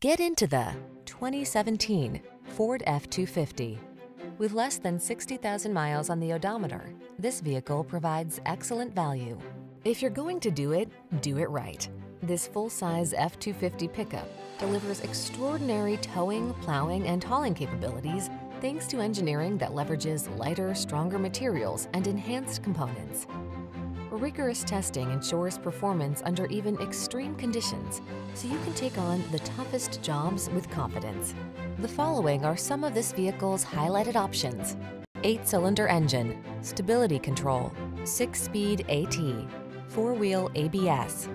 Get into the 2017 Ford F-250. With less than 60,000 miles on the odometer, this vehicle provides excellent value. If you're going to do it, do it right. This full-size F-250 pickup delivers extraordinary towing, plowing, and hauling capabilities thanks to engineering that leverages lighter, stronger materials and enhanced components. Rigorous testing ensures performance under even extreme conditions, so you can take on the toughest jobs with confidence. The following are some of this vehicle's highlighted options. Eight-cylinder engine, stability control, six-speed AT, four-wheel ABS.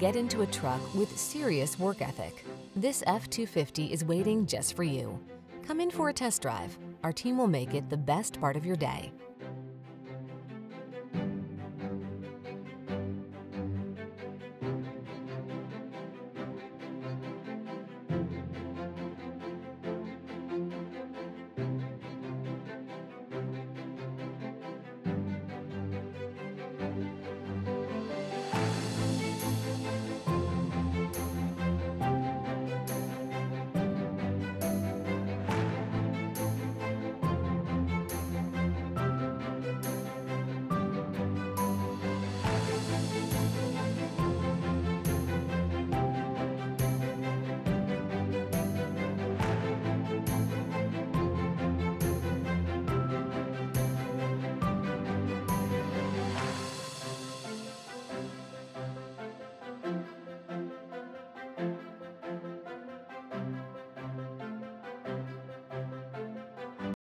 Get into a truck with serious work ethic. This F-250 is waiting just for you. Come in for a test drive. Our team will make it the best part of your day.